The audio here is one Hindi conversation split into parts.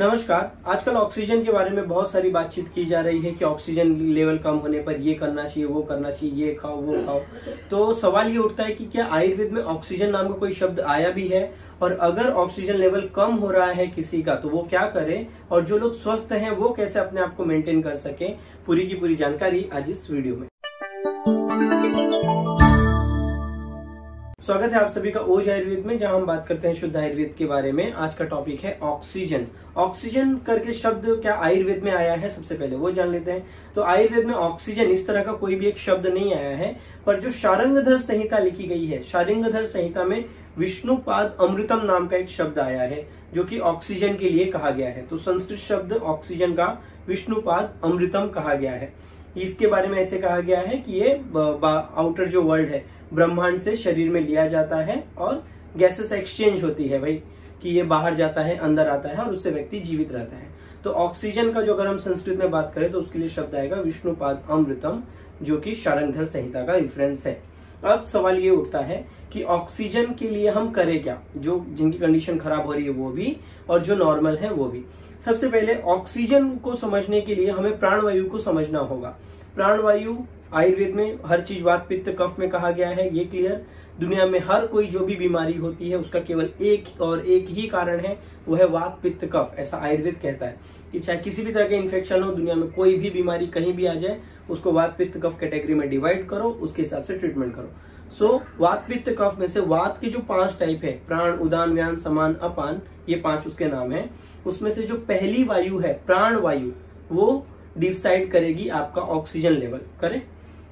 नमस्कार। आजकल ऑक्सीजन के बारे में बहुत सारी बातचीत की जा रही है कि ऑक्सीजन लेवल कम होने पर ये करना चाहिए, वो करना चाहिए, ये खाओ, वो खाओ। तो सवाल ये उठता है कि क्या आयुर्वेद में ऑक्सीजन नाम का कोई शब्द आया भी है? और अगर ऑक्सीजन लेवल कम हो रहा है किसी का तो वो क्या करे? और जो लोग स्वस्थ है, वो कैसे अपने आप को मेंटेन कर सके? पूरी की पूरी जानकारी आज इस वीडियो में। स्वागत है आप सभी का ओज आयुर्वेद में, जहाँ हम बात करते हैं शुद्ध आयुर्वेद के बारे में। आज का टॉपिक है ऑक्सीजन ऑक्सीजन करके शब्द क्या आयुर्वेद में आया है? सबसे पहले वो जान लेते हैं। तो आयुर्वेद में ऑक्सीजन इस तरह का कोई भी एक शब्द नहीं आया है, पर जो शारंगधर संहिता लिखी गई है, शारंगधर संहिता में विष्णुपाद अमृतम नाम का एक शब्द आया है, जो कि ऑक्सीजन के लिए कहा गया है। तो संस्कृत शब्द ऑक्सीजन का विष्णुपाद अमृतम कहा गया है। इसके बारे में ऐसे कहा गया है कि ये आउटर जो वर्ल्ड है, ब्रह्मांड से शरीर में लिया जाता है और गैसेस एक्सचेंज होती है भाई, कि ये बाहर जाता है, अंदर आता है और उससे व्यक्ति जीवित रहता है। तो ऑक्सीजन का जो अगर हम संस्कृत में बात करें तो उसके लिए शब्द आएगा विष्णुपाद अमृतम, जो कि शारंगधर संहिता का रेफरेंस है। अब सवाल ये उठता है कि ऑक्सीजन के लिए हम करें क्या? जो जिनकी कंडीशन खराब हो रही है, वो भी, और जो नॉर्मल है, वो भी। सबसे पहले ऑक्सीजन को समझने के लिए हमें प्राणवायु को समझना होगा। प्राणवायु आयुर्वेद में हर चीज़ वात, पित्त, कफ में कहा गया है, ये क्लियर दुनिया में हर कोई जो भी बीमारी होती है, उसका केवल एक और एक ही कारण है, वो है वात, पित्त, कफ। ऐसा आयुर्वेद कहता है कि चाहे किसी भी तरह का इन्फेक्शन हो, दुनिया में कोई भी बीमारी कहीं भी आ जाए, उसको वात, पित्त, कफ कैटेगरी में डिवाइड करो, उसके हिसाब से ट्रीटमेंट करो। सो so, वात पित्त कफ में से वात के जो पाँच टाइप है प्राण उदान व्यान समान अपान ये पाँच उसके नाम है उसमें से जो पहली वायु है प्राण वायु वो डिसाइड करेगी आपका ऑक्सीजन लेवल करें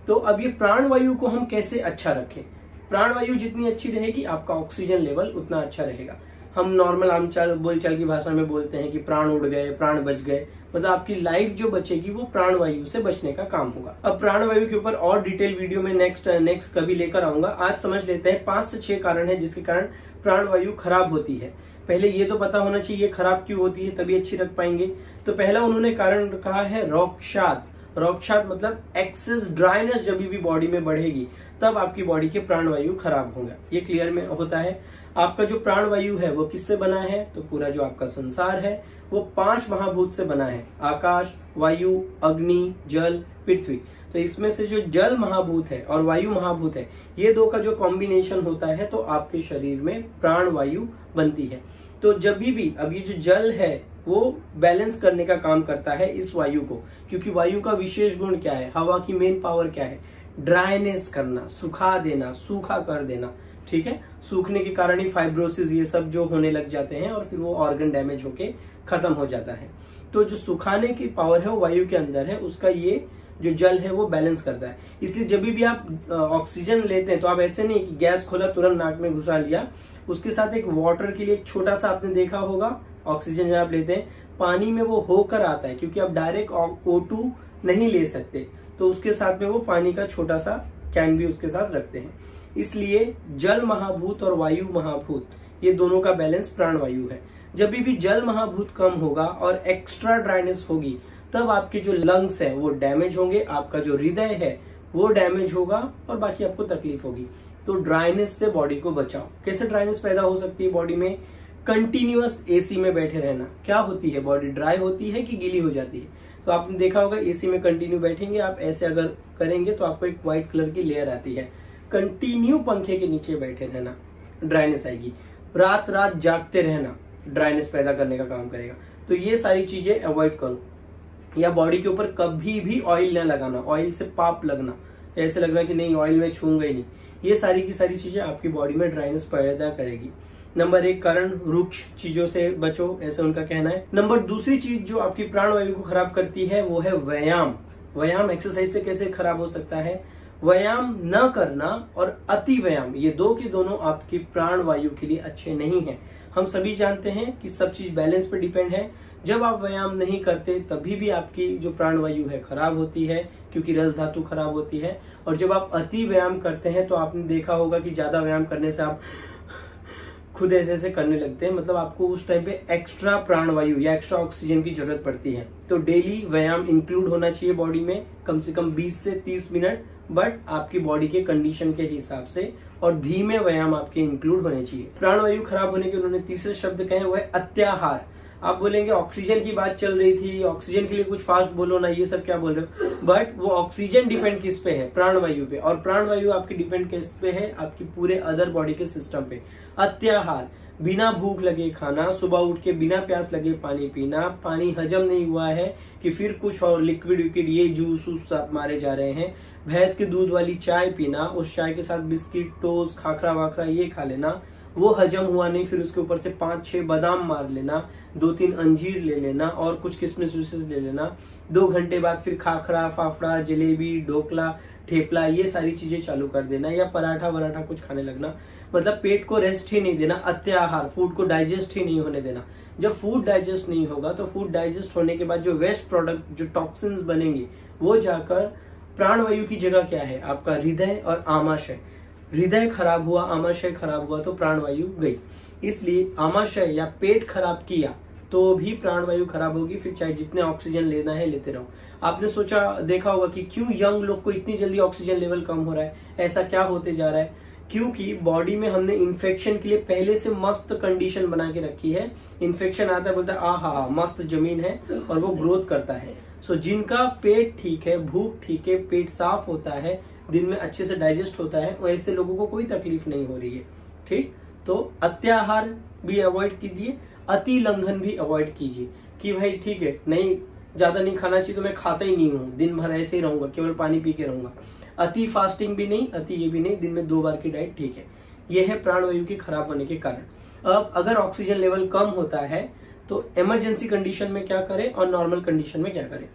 तो अब ये प्राण वायु को हम कैसे अच्छा रखें प्राण वायु जितनी अच्छी रहेगी आपका ऑक्सीजन लेवल उतना अच्छा रहेगा हम नॉर्मल आम चाल, बोलचाल की भाषा में बोलते हैं कि प्राण उड़ गए, प्राण बच गए। मतलब आपकी लाइफ जो बचेगी वो प्राण वायु से बचने का काम होगा। अब प्राण वायु के ऊपर और डिटेल वीडियो में नेक्स्ट नेक्स्ट कभी लेकर आऊँगा। आज समझ लेते हैं पाँच से छह कारण है जिसके कारण प्राण वायु खराब होती है। पहले ये तो पता होना चाहिए खराब क्यों होती है, तभी अच्छी रख पाएँगे। तो पहला उन्होंने कारण कहा है रोक्षात रोक्षात मतलब एक्सेस ड्राइनेस जब भी बॉडी में बढ़ेगी, तब आपकी बॉडी के प्राणवायु खराब होगा। ये क्लियर में होता है। आपका जो प्राणवायु है, वो किससे बना है? तो पूरा जो आपका संसार है, वो पाँच महाभूत से बना है। आकाश, वायु, अग्नि, जल, पृथ्वी। तो इसमें से जो जल महाभूत है और वायु महाभूत है, ये दो का जो कॉम्बिनेशन होता है तो आपके शरीर में प्राण वायु बनती है। तो जब भी अब ये जो जल है, वो बैलेंस करने का काम करता है इस वायु को। क्योंकि वायु का विशेष गुण क्या है? हवा की मेन पावर क्या है? ड्राइनेस करना, सुखा देना, सूखा कर देना। ठीक है? सूखने के कारण ही फाइब्रोसिस ये सब जो होने लग जाते हैं और फिर वो ऑर्गन डैमेज होके खत्म हो जाता है। तो जो सुखाने की पावर है वो वायु के अंदर है, उसका ये जो जल है वो बैलेंस करता है। इसलिए जब भी आप ऑक्सीजन लेते हैं तो आप ऐसे नहीं कि गैस खोला, तुरंत नाक में घुसा लिया। उसके साथ एक वाटर के लिए एक छोटा सा आपने देखा होगा ऑक्सीजन जब आप लेते हैं, पानी में वो होकर आता है, क्योंकि आप डायरेक्ट ओ नहीं ले सकते। तो उसके साथ में वो पानी का छोटा सा कैन भी उसके साथ रखते हैं। इसलिए जल महाभूत और वायु महाभूत, ये दोनों का बैलेंस प्राण वायु है। जब भी जल महाभूत कम होगा और एक्स्ट्रा ड्राइनेस होगी, तब आपके जो लंग्स है, वो डैमेज होंगे, आपका जो हृदय है, वो डैमेज होगा और बाकी आपको तकलीफ़ होगी। तो ड्राइनेस से बॉडी को बचाओ। कैसे ड्राइनेस पैदा हो सकती है बॉडी में? कंटिन्यूअस एसी में बैठे रहना। क्या होती है? बॉडी ड्राई होती है कि गीली हो जाती है? तो आपने देखा होगा एसी में कंटिन्यू बैठेंगे, आप ऐसे अगर करेंगे तो आपको एक व्हाइट कलर की लेयर आती है। कंटिन्यू पंखे के नीचे बैठे रहना ड्राइनेस आएगी। रात रात जागते रहना ड्राइनेस पैदा करने का काम करेगा। तो ये सारी चीज़ें अवॉइड करो। या बॉडी के ऊपर कभी भी ऑयल न लगाना ऑयल से पाप लगना। ऐसे लगना कि नहीं ऑयल में छूँगा ही नहीं। ये सारी की सारी चीज़ें आपकी बॉडी में ड्राइनेस पैदा करेगी। नंबर एक, कारण रुक्ष चीज़ों से बचो, ऐसा उनका कहना है। नंबर दूसरी चीज़ जो आपकी प्राणवायु को खराब करती है, वो है व्यायाम। व्यायाम एक्सरसाइज से कैसे खराब हो सकता है? व्यायाम न करना और अति व्यायाम, ये दो के दोनों आपकी प्राण वायु के लिए अच्छे नहीं है। हम सभी जानते हैं कि सब चीज़ बैलेंस पे डिपेंड है। जब आप व्यायाम नहीं करते, तभी भी आपकी जो प्राणवायु है खराब होती है, क्योंकि रस धातु खराब होती है। और जब आप अति व्यायाम करते हैं तो आपने देखा होगा कि ज़्यादा व्यायाम करने से आप खुद ऐसे ऐसे करने लगते हैं। मतलब आपको उस टाइम पे एक्स्ट्रा प्राणवायु या एक्स्ट्रा ऑक्सीजन की ज़रूरत पड़ती है। तो डेली व्यायाम इंक्लूड होना चाहिए बॉडी में, कम से कम 20 से 30 मिनट बट आपकी बॉडी के कंडीशन के हिसाब से और धीमे व्यायाम आपके इंक्लूड होने चाहिए। प्राणवायु खराब होने के उन्होंने तीसरे शब्द कहे वह अत्याहार। आप बोलेंगे ऑक्सीजन की बात चल रही थी ऑक्सीजन के लिए कुछ फास्ट बोलो ना, ये सब क्या बोल रहे हो? बट वो ऑक्सीजन डिपेंड किस पे है? प्राणवायु पे। और प्राणवायु आपकी डिपेंड किस पे है? आपकी पूरे अदर बॉडी के सिस्टम पे। अत्याहार। बिना भूख लगे खाना, सुबह उठ के बिना प्यास लगे पानी पीना, पानी हजम नहीं हुआ है कि फिर कुछ और लिक्विड विक्विड ये जूस उस मारे जा रहे हैं। भैंस के दूध वाली चाय पीना, उस चाय के साथ बिस्किट टोस्ट खाखरा वाखरा ये खा लेना। वो हजम हुआ नहीं, फिर उसके ऊपर से पाँच, छह बादाम मार लेना, दो, तीन अंजीर ले लेना और कुछ किसमिस विसमिस ले लेना। दो घंटे बाद फिर खाखरा, फाफड़ा, जलेबी, ढोकला, ठेपला, ये सारी चीज़ें चालू कर देना या पराठा वराठा कुछ खाने लगना। मतलब पेट को रेस्ट ही नहीं देना, अत्याहार फ़ूड को डाइजेस्ट ही नहीं होने देना। जब फ़ूड डाइजेस्ट नहीं होगा तो फ़ूड डाइजेस्ट होने के बाद जो वेस्ट प्रोडक्ट जो टॉक्सिन्स बनेंगे, वो जाकर प्राणवायु की जगह क्या है? आपका हृदय और आमाशय। हृदय खराब हुआ, आमाशय खराब हुआ तो प्राणवायु गई। इसलिए आमाशय या पेट खराब किया तो भी प्राणवायु खराब होगी, फिर चाहे जितने ऑक्सीजन लेना है, लेते रहो। आपने सोचा, देखा होगा कि क्यों यंग लोग को इतनी जल्दी ऑक्सीजन लेवल कम हो रहा है? ऐसा क्या होते जा रहा है? क्योंकि बॉडी में हमने इन्फेक्शन के लिए पहले से मस्त कंडीशन बना के रखी है। इन्फेक्शन आता है, बोलता है आ हा मस्त ज़मीन है और वो ग्रोथ करता है। सो जिनका पेट ठीक है, भूख ठीक है, पेट साफ़ होता है दिन में अच्छे से डाइजेस्ट होता है और ऐसे लोगों को कोई तकलीफ़ नहीं हो रही है। ठीक? तो अत्याहार भी अवॉइड कीजिए, अति लंघन भी अवॉइड कीजिए कि भाई ठीक है, नहीं, ज़्यादा नहीं खाना चाहिए तो मैं खाता ही नहीं हूँ। दिन भर ऐसे ही रहूँगा, केवल पानी पी के रहूँगा। अति फास्टिंग भी नहीं, अति ये भी नहीं, दिन में दो बार की डाइट ठीक है। ये है प्राणवायु के खराब होने के कारण। अब अगर ऑक्सीजन लेवल कम होता है तो इमरजेंसी कंडीशन में क्या करें और नॉर्मल कंडीशन में क्या करें?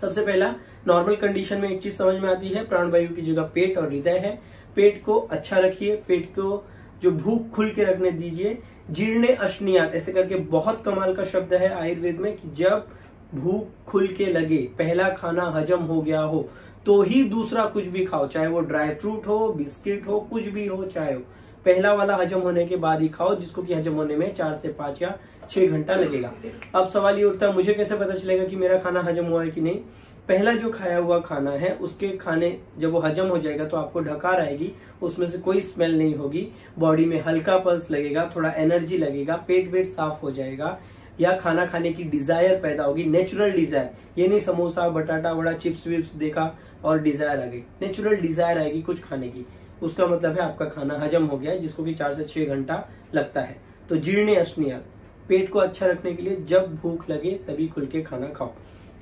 सबसे पहला नॉर्मल कंडीशन में एक चीज़ समझ में आती है, प्राणवायु की जगह पेट और हृदय है। पेट को अच्छा रखिए, पेट को जो भूख खुल के रखने दीजिए। जीर्ण अश्नियात, ऐसे करके बहुत कमाल का शब्द है आयुर्वेद में कि जब भूख खुल के लगे, पहला खाना हजम हो गया हो तो ही दूसरा कुछ भी खाओ, चाहे वो ड्राई फ्रूट हो, बिस्किट हो, कुछ भी हो, चाहे हो पहला वाला हजम होने के बाद ही खाओ, जिसको कि हजम होने में चार से पाँच या छह घंटा लगेगा। अब सवाल ये उठता है, मुझे कैसे पता चलेगा कि मेरा खाना हजम हुआ है कि नहीं? पहला जो खाया हुआ खाना है, उसके खाने जब वो हजम हो जाएगा तो आपको ढकार आएगी, उसमें से कोई स्मेल नहीं होगी, बॉडी में हल्का पल्स लगेगा, थोड़ा एनर्जी लगेगा, पेट वेट साफ़ हो जाएगा, या खाना खाने की डिज़ायर पैदा होगी, नेचुरल डिज़ायर। ये नहीं समोसा, बटाटा, वड़ा, चिप्स विप्स देखा और डिज़ायर आ गई। नेचुरल डिज़ायर आएगी कुछ खाने की। उसका मतलब है आपका खाना हजम हो गया है, जिसको कि चार से छह घंटा लगता है। तो जीर्ण अश्निया पेट को अच्छा रखने के लिए जब भूख लगे तभी खुल के खाना खाओ।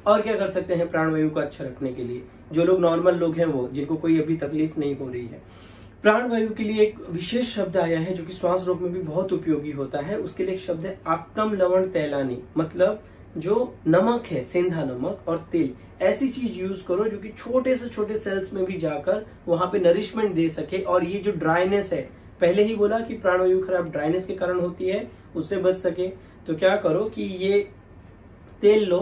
और क्या कर सकते हैं प्राणवायु को अच्छा रखने के लिए? जो लोग नॉर्मल लोग हैं वो, जिनको कोई अभी तकलीफ़ नहीं हो रही है। प्राणवायु के लिए एक विशेष शब्द आया है, जो कि श्वास रोग में भी बहुत उपयोगी होता है। उसके लिए एक शब्द है आक्तम लवण तैलानी मतलब जो नमक है, सेंधा नमक और तेल, ऐसी चीज़ यूज़ करो जो कि छोटे से छोटे सेल्स में भी जाकर वहाँ पे नरिशमेंट दे सके। और ये जो ड्राइनेस है, पहले ही बोला कि प्राणवायु खराब ड्राइनेस के कारण होती है, उससे बच सके। तो क्या करो कि ये तेल लो।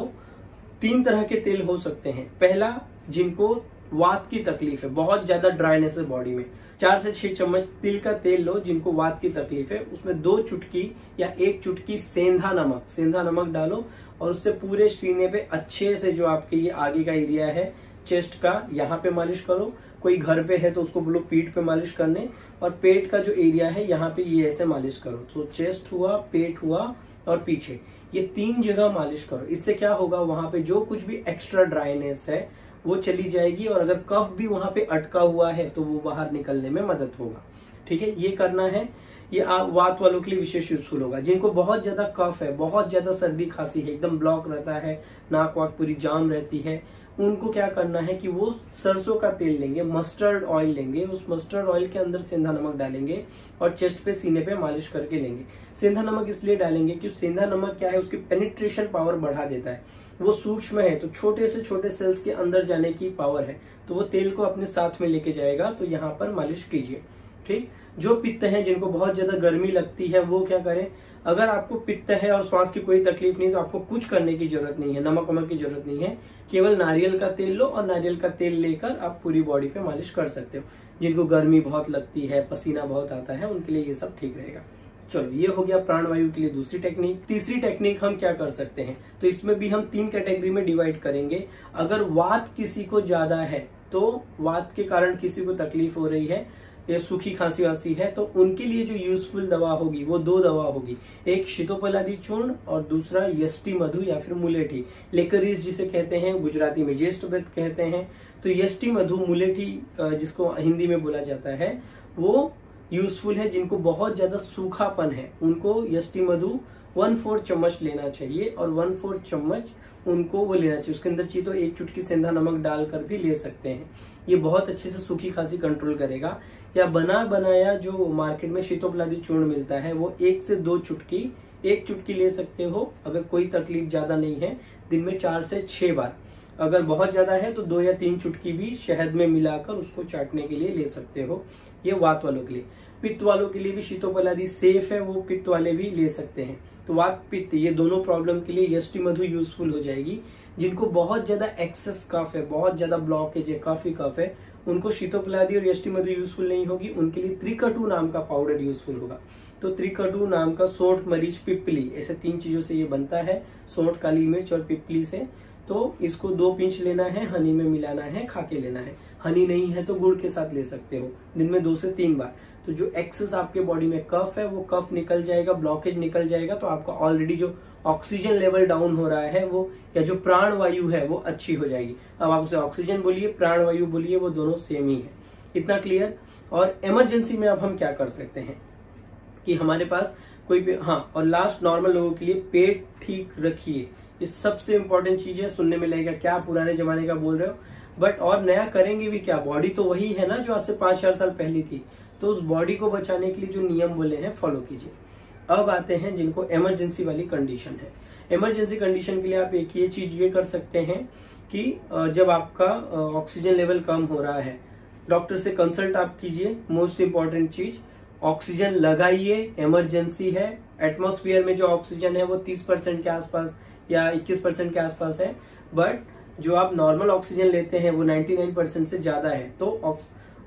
तीन तरह के तेल हो सकते हैं। पहला, जिनको वात की तकलीफ़ है, बहुत ज़्यादा ड्राइनेस है बॉडी में। चार से छह चम्मच तिल का तेल लो, जिनको वात की तकलीफ़ है। उसमें दो चुटकी या एक चुटकी सेंधा नमक। सेंधा नमक डालो और उससे पूरे सीने पे अच्छे से जो आपके ये आगे का एरिया है चेस्ट का, यहाँ पे मालिश करो। कोई घर पे है तो उसको बोलो पीठ पे मालिश करने। और पेट का जो एरिया है, यहाँ पे ये ऐसे मालिश करो। तो चेस्ट हुआ, पेट हुआ और पीछे। ये तीन जगह मालिश करो। इससे क्या होगा, वहाँ पे जो कुछ भी एक्स्ट्रा ड्राइनेस है, वो चली जाएगी। और अगर कफ भी वहाँ पे अटका हुआ है तो वो बाहर निकलने में मदद होगा। ठीक है? ये करना है। ये वात वालों के लिए विशेष यूजफुल होगा। जिनको बहुत ज़्यादा कफ है, बहुत ज़्यादा सर्दी खांसी है, एकदम ब्लॉक रहता है, नाक वाक पूरी जाम रहती है, उनको क्या करना है कि वो सरसों का तेल लेंगे मस्टर्ड ऑयल लेंगे, उस मस्टर्ड ऑयल के अंदर सेंधा नमक डालेंगे और चेस्ट पे, सीने पे मालिश करके लेंगे। सेंधा नमक इसलिए डालेंगे कि सेंधा नमक क्या है, उसकी पेनिट्रेशन पावर बढ़ा देता है। वो सूक्ष्म है तो छोटे से छोटे सेल्स के अंदर जाने की पावर है तो वो तेल को अपने साथ में लेके जाएगा तो यहाँ पर मालिश कीजिए, ठीक? जो पित्त है, जिनको बहुत ज़्यादा गर्मी लगती है, वो क्या करें? अगर आपको पित्त है और श्वास की कोई तकलीफ़ नहीं तो आपको कुछ करने की ज़रूरत नहीं है, नमक वमक की ज़रूरत नहीं है। केवल नारियल का तेल लो और नारियल का तेल लेकर आप पूरी बॉडी पे मालिश कर सकते हो। जिनको गर्मी बहुत लगती है, पसीना बहुत आता है, उनके लिए ये सब ठीक रहेगा। चलो, ये हो गया प्राणवायु के लिए दूसरी टेक्निक तीसरी टेक्निक हम क्या कर सकते हैं? तो इसमें भी हम तीन कैटेगरी में डिवाइड करेंगे। अगर वात किसी को ज़्यादा है तो वात के कारण किसी को तकलीफ़ हो रही है। या सूखी खांसी वासी है तो उनके लिए जो यूजफुल दवा होगी, वो दो दवा होगी। एक शीतोपलादी चूर्ण और दूसरा यष्टि मधु या फिर मुलेठी। लेकरीज जिसे कहते हैं, गुजराती में ज्येष्ठ व्रत कहते हैं। तो यष्टि मधु मुलेठी जिसको हिंदी में बोला जाता है, वो यूजफुल है, जिनको बहुत ज़्यादा सूखापन है। उनको यष्टि मधु वन फोर चम्मच लेना चाहिए और वन फोर चम्मच उनको वो लेना चाहिए। उसके अंदर चाहिए तो एक चुटकी सेंधा नमक डालकर भी ले सकते हैं। ये बहुत अच्छे से सूखी खांसी कंट्रोल करेगा। या बना, बनाया जो मार्केट में शीतोपलादी चूर्ण मिलता है, वो एक से दो चुटकी, एक चुटकी ले सकते हो, अगर कोई तकलीफ़ ज़्यादा नहीं है, दिन में चार से छह बार। अगर बहुत ज़्यादा है तो दो या तीन चुटकी भी शहद में मिलाकर उसको चाटने के लिए ले सकते हो, ये वात वालों के लिए। पित्त वालों के लिए भी शीतोपलादी सेफ़ है, वो पित्त वाले भी ले सकते हैं। तो वात पित्त, ये दोनों प्रॉब्लम के लिए यष्टि मधु यूजफुल हो जाएगी। जिनको बहुत ज़्यादा एक्सेस कफ है, बहुत ज़्यादा ब्लॉकेज है काफ़ी कफ है, उनको शीतोपलादी और यष्टि मधु यूजफुल नहीं होगी, उनके लिए त्रिकटू नाम का पाउडर यूजफुल होगा। तो त्रिकटू नाम का सोठ मरीच पिपली ऐसे तीन चीज़ों से ये बनता है। सोठ काली मिर्च और पिपली से। तो इसको दो पिंच लेना है हनी में मिलाना है, खा के लेना है। हनी नहीं है तो गुड़ के साथ ले सकते हो। दिन में दो से तीन बार। तो जो एक्सेस आपके बॉडी में कफ है, वो कफ निकल जाएगा, ब्लॉकेज निकल जाएगा तो आपका ऑलरेडी जो ऑक्सीजन लेवल डाउन हो रहा है, वो, या जो प्राण वायु है, वो अच्छी हो जाएगी। अब आप उसे ऑक्सीजन बोलिए प्राण वायु बोलिए, वो दोनों सेम ही है। इतना क्लियर और इमरजेंसी में अब हम क्या कर सकते हैं? कि हमारे पास कोई भी हाँ और लास्ट नॉर्मल लोगों के लिए पेट ठीक रखिए। ये सबसे इंपॉर्टेंट चीज़ है, सुनने में लगेगा, क्या पुराने जमाने का बोल रहे हो? बट और नया करेंगे भी क्या? बॉडी तो वही है ना, जो आज से पाँच चार साल पहली थी। तो उस बॉडी को बचाने के लिए जो नियम बोले हैं फॉलो कीजिए। अब आते हैं जिनको इमरजेंसी वाली कंडीशन है। इमरजेंसी कंडीशन के लिए आप एक ये चीज़ ये कर सकते हैं कि जब आपका ऑक्सीजन लेवल कम हो रहा है डॉक्टर से कंसल्ट आप कीजिए। मोस्ट इंपॉर्टेंट चीज़ ऑक्सीजन लगाइए। इमरजेंसी है। एटमोस्फियर में जो ऑक्सीजन है वो 30 परसेंट के आसपास या 21 परसेंट के आसपास है। बट जो आप नॉर्मल ऑक्सीजन लेते हैं वो 99 परसेंट से ज़्यादा है। तो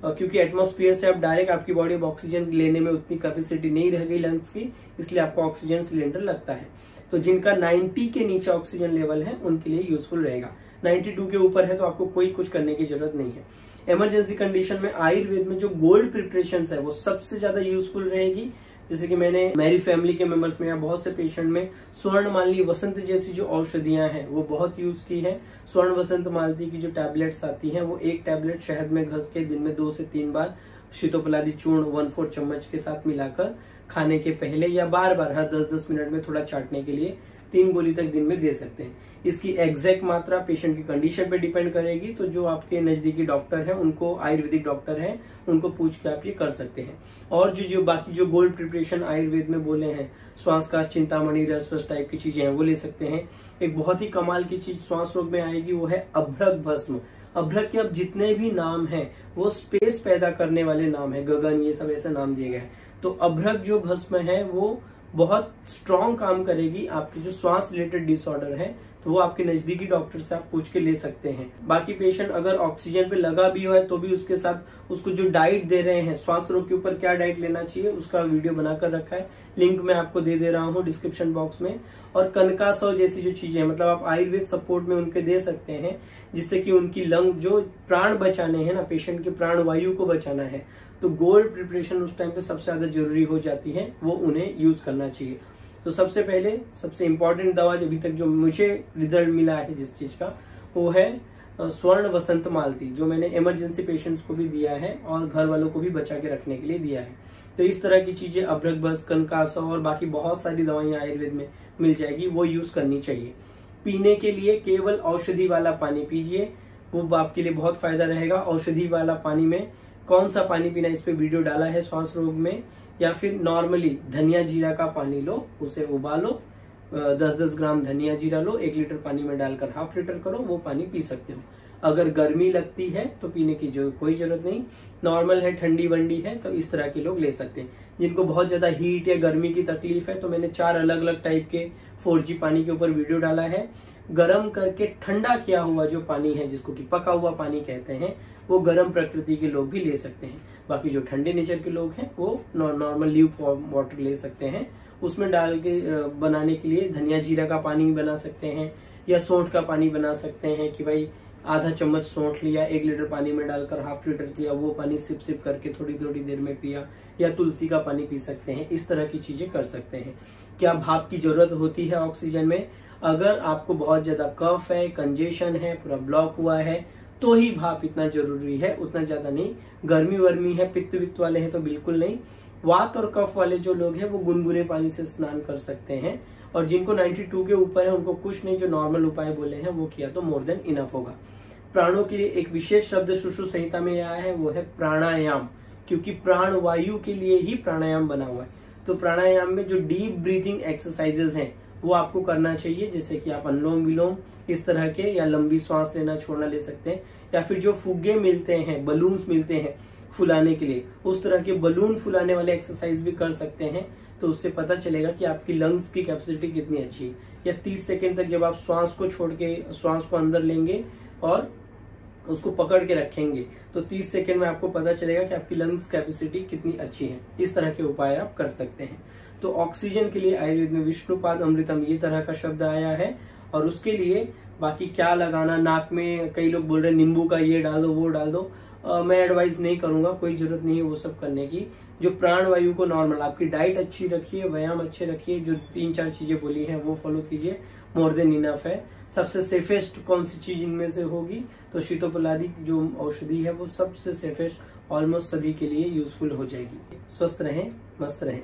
क्योंकि एटमोस्फियर से आप डायरेक्ट आपकी बॉडी में ऑक्सीजन लेने में उतनी कैपेसिटी नहीं रह गई लंग्स की, इसलिए आपको ऑक्सीजन सिलेंडर लगता है। तो जिनका 90 के नीचे ऑक्सीजन लेवल है, उनके लिए यूजफुल रहेगा। 92 के ऊपर है तो आपको कोई कुछ करने की ज़रूरत नहीं है। इमरजेंसी कंडीशन में आयुर्वेद में जो गोल्ड प्रिपरेशन है, वो सबसे ज़्यादा यूजफुल रहेगी। जैसे कि मैंने मेरी फैमिली के मेंबर्स में या बहुत से पेशेंट में स्वर्ण माली वसंत जैसी जो औषधियाँ हैं, वो बहुत यूज़ की है। स्वर्ण वसंत मालती की जो टैबलेट्स आती हैं, वो एक टैबलेट शहद में घस के दिन में दो से तीन बार शीतोपलादी चूर्ण वन फोर चम्मच के साथ मिलाकर खाने के पहले या बार बार हर दस दस मिनट में थोड़ा चाटने के लिए तीन गोली तक दिन में दे सकते हैं। इसकी एग्जैक्ट मात्रा पेशेंट की कंडीशन पे डिपेंड करेगी तो जो आपके नजदीकी डॉक्टर हैं, उनको आयुर्वेदिक डॉक्टर हैं, उनको पूछ के आप ये कर सकते हैं। और जो जो बाकी जो गोल्ड प्रिपरेशन आयुर्वेद में बोले हैं, श्वास का चिंतामणि रस टाइप की चीज़ें हैं, वो ले सकते हैं। एक बहुत ही कमाल की चीज़ श्वास रोग में आएगी, वो है अभ्रक भस्म। अभ्रक के अब जितने भी नाम हैं, वो स्पेस पैदा करने वाले नाम है, गगन, ये सब ऐसे नाम दिए गए हैं। तो अभ्रक जो भस्म है, वो बहुत स्ट्रांग काम करेगी आपके जो श्वास रिलेटेड डिसऑर्डर है तो वो आपके नजदीकी डॉक्टर से आप पूछ के ले सकते हैं। बाकी पेशेंट अगर ऑक्सीजन पे लगा भी हो है तो भी उसके साथ उसको जो डाइट दे रहे हैं, श्वास रोग के ऊपर क्या डाइट लेना चाहिए, उसका वीडियो बनाकर रखा है। लिंक मैं आपको दे दे रहा हूँ डिस्क्रिप्शन बॉक्स में। और कनका सौ जैसी जो चीज़ें मतलब आप आयुर्वेद सपोर्ट में उनके दे सकते हैं, जिससे कि उनकी लंग जो प्राण बचाने हैं ना पेशेंट के प्राण वायु को बचाना है तो गोल्ड प्रिपरेशन उस टाइम पे सबसे ज़्यादा ज़रूरी हो जाती है, वो उन्हें यूज़ करना चाहिए। तो सबसे पहले, सबसे इम्पोर्टेंट दवा अभी तक जो मुझे रिज़ल्ट मिला है जिस चीज़ का, वो है स्वर्ण वसंत मालती, जो मैंने इमरजेंसी पेशेंट्स को भी दिया है और घर वालों को भी बचा के रखने के लिए दिया है। तो इस तरह की चीज़ें अब्रक बस, कनकासो और बाकी बहुत सारी दवाइयाँ आयुर्वेद में मिल जाएगी, वो यूज़ करनी चाहिए। पीने के लिए केवल औषधि वाला पानी पीजिए, वो आपके लिए बहुत फ़ायदा रहेगा। औषधि वाला पानी में कौन सा पानी पीना इस पे वीडियो डाला है, श्वास रोग में। या फिर नॉर्मली धनिया जीरा का पानी लो, उसे उबालो दस दस ग्राम धनिया जीरा लो, एक लीटर पानी में डालकर हाफ़ लीटर करो, वो पानी पी सकते हो। अगर गर्मी लगती है तो पीने की जो, कोई ज़रूरत नहीं। नॉर्मल है, ठंडी वंडी है तो इस तरह के लोग ले सकते हैं। जिनको बहुत ज़्यादा हीट या गर्मी की तकलीफ़ है तो मैंने चार अलग अलग टाइप के फोर पानी के ऊपर वीडियो डाला है। गर्म करके ठंडा किया हुआ जो पानी है, जिसको कि पका हुआ पानी कहते हैं, वो गर्म प्रकृति के लोग भी ले सकते हैं। बाकी जो ठंडे नेचर के लोग हैं, वो नॉर्मल ल्यू वाटर ले सकते हैं। उसमें डाल के बनाने के लिए धनिया जीरा का पानी बना सकते हैं, या सोंठ का पानी बना सकते हैं कि भाई आधा चम्मच सौंठ लिया, एक लीटर पानी में डालकर हाफ़ लीटर किया, वो पानी सिप सिप करके थोड़ी थोड़ी देर में पिया, या तुलसी का पानी पी सकते हैं, इस तरह की चीज़ें कर सकते हैं। क्या भाप की ज़रूरत होती है ऑक्सीजन में? अगर आपको बहुत ज़्यादा कफ है कंजेशन है, पूरा ब्लॉक हुआ है तो ही भाप इतना ज़रूरी है, उतना ज़्यादा नहीं। गर्मी वर्मी है, पित्त वित्त वाले हैं तो बिल्कुल नहीं। वात और कफ वाले जो लोग हैं, वो गुनगुने पानी से स्नान कर सकते हैं। और जिनको 92 के ऊपर है, उनको कुछ नहीं, जो नॉर्मल उपाय बोले हैं, वो किया तो मोर देन इनफ होगा। प्राणों के लिए एक विशेष शब्द सुश्रु संहिता में आया है, वो है प्राणायाम। क्योंकि प्राण वायु के लिए ही प्राणायाम बना हुआ है। तो प्राणायाम में जो डीप ब्रीथिंग एक्सरसाइजेस हैं वो आपको करना चाहिए, जैसे कि आप अनुलोम विलोम इस तरह के या लंबी श्वास लेना, छोड़ना ले सकते हैं, या फिर जो फुग्गे मिलते हैं बलून्स मिलते हैं फुलाने के लिए, उस तरह के बलून फुलाने वाले एक्सरसाइज भी कर सकते हैं तो उससे पता चलेगा कि आपकी लंग्स की कैपेसिटी कितनी अच्छी है। या 30 सेकेंड तक जब आप श्वास को छोड़ के श्वास को अंदर लेंगे और उसको पकड़ के रखेंगे। तो 30 सेकंड में आपको पता चलेगा कि आपकी लंग्स कैपेसिटी कितनी अच्छी है। इस तरह के उपाय आप कर सकते हैं। तो ऑक्सीजन के लिए आयुर्वेद में विष्णुपाद अमृतम ये तरह का शब्द आया है। और उसके लिए बाकी क्या लगाना नाक में कई लोग बोल रहे हैं नींबू का ये डाल वो डाल दो। आ, मैं एडवाइस नहीं करूँगा कोई ज़रूरत नहीं है वो सब करने की। जो प्राण वायु को नॉर्मल आपकी डाइट अच्छी रखिए व्यायाम अच्छे रखिए जो तीन चार चीज़ें बोली हैं वो फॉलो कीजिए। मोर देन इनफ है। सबसे सेफेस्ट कौन सी चीज़ इनमें से होगी? तो शीतोपलादी जो औषधि है, वो सबसे सेफेस्ट ऑलमोस्ट सभी के लिए यूजफुल हो जाएगी। स्वस्थ रहें, मस्त रहें।